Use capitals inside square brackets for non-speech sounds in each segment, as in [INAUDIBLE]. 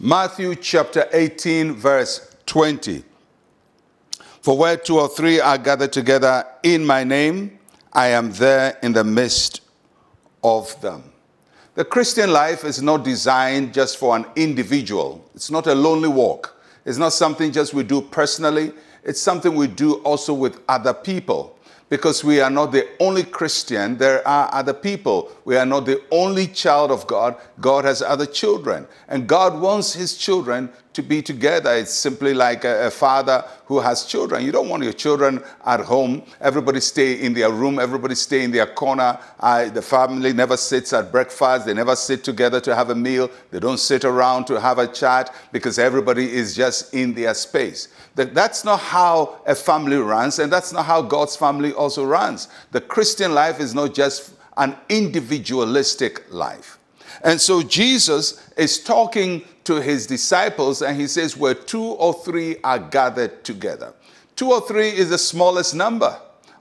Matthew chapter 18, verse 20. For where two or three are gathered together in my name, I am there in the midst of them. The Christian life is not designed just for an individual. It's not a lonely walk. It's not something just we do personally. It's something we do also with other people because we are not the only Christian, there are other people. We are not the only child of God. God has other children. And God wants his children to be together. It's simply like a, a, father who has children. You don't want your children at home. Everybody stay in their room. Everybody stay in their corner. The family never sits at breakfast. They never sit together to have a meal. They don't sit around to have a chat because everybody is just in their space. That, that's not how a family runs, and that's not how God's family also runs. The Christian life is not just an individualistic life. And so Jesus is talking to his disciples, and he says, Where two or three are gathered together. Two or three is the smallest number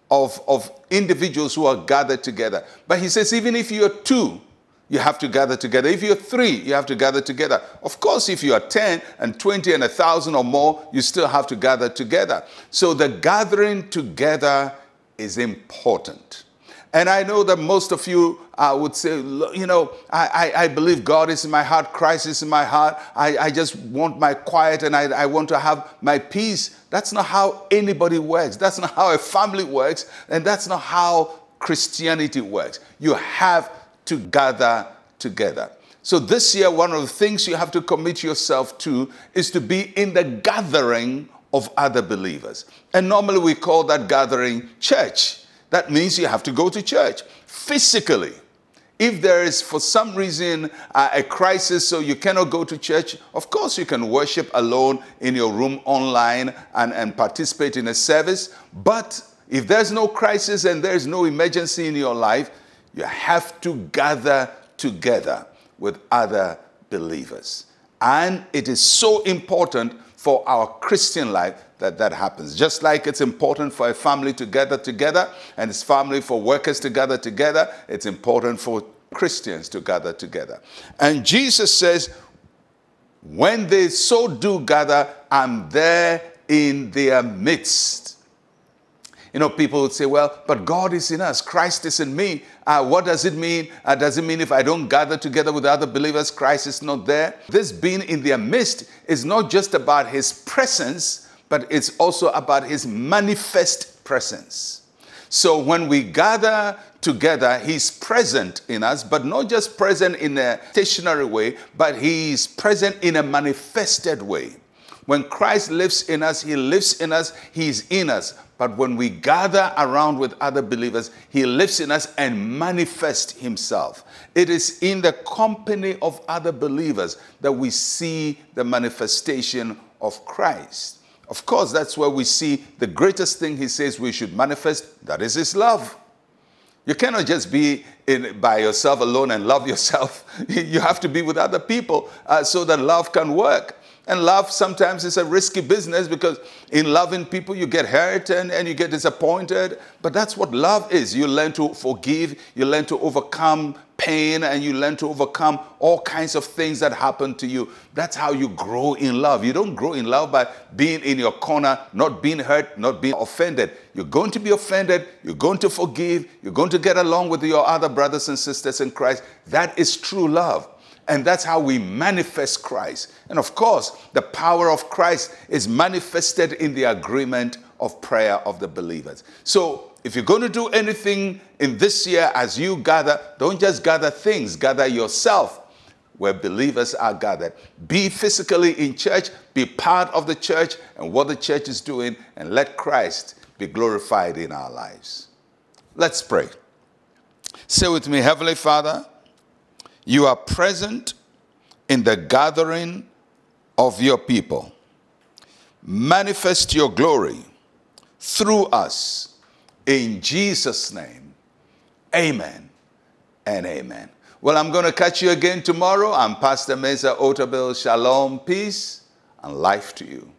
of, of individuals who are gathered together. But he says, Even if you're two, you have to gather together. If you're three, you have to gather together. Of course, if you are 10 and 20 and a thousand or more, you still have to gather together. So the gathering together is important. And I know that most of you uh, would say, you know, I, I, I, believe God is in my heart, Christ is in my heart. I, I just want my quiet and I, I want to have my peace. That's not how anybody works. That's not how a family works. And that's not how Christianity works. You have to gather together. So this year, one of the things you have to commit yourself to is to be in the gathering of other believers. And normally we call that gathering church. That means you have to go to church physically. If there is, for some reason, uh, a crisis, so you cannot go to church, of course you can worship alone in your room online and, and participate in a service. But if there's no crisis and there's no emergency in your life, you have to gather together with other believers. And it is so important for our Christian life that that happens. Just like it's important for a family to gather together and it's family for workers to gather together, it's important for Christians to gather together. And Jesus says, when they so do gather, I'm there in their midst. You know, people would say, well, but God is in us, Christ is in me. Uh, what does it mean? Uh, does it mean if I don't gather together with other believers, Christ is not there? This being in their midst is not just about his presence, but it's also about his manifest presence. So when we gather together, he's present in us, but not just present in a stationary way, but he's present in a manifested way. When Christ lives in us, he lives in us, he's in us. But when we gather around with other believers, He lives in us and manifests Himself. It is in the company of other believers that we see the manifestation of Christ. Of course, that's where we see the greatest thing He says we should manifest that is His love. You cannot just be in, by yourself alone and love [LAUGHS] yourself. you have to be with other people uh, so that love can work. And love sometimes is a risky business because in loving people you get hurt and, and you get disappointed. But that's what love is. You learn to forgive, you learn to overcome pain, and you learn to overcome all kinds of things that happen to you. That's how you grow in love. You don't grow in love by being in your corner, not being hurt, not being offended. You're going to be offended, you're going to forgive, you're going to get along with your other brothers and sisters in Christ. That is true love. And that's how we manifest Christ. And of course, the power of Christ is manifested in the agreement of prayer of the believers. So, if you're going to do anything in this year as you gather, don't just gather things, gather yourself where believers are gathered. Be physically in church, be part of the church and what the church is doing, and let Christ be glorified in our lives. Let's pray. Say with me, Heavenly Father, you are present in the gathering of your people. Manifest your glory through us. In Jesus' name, amen and amen. Well, I'm going to catch you again tomorrow. I'm Pastor Mensa Otabil. Shalom, peace, and life to you.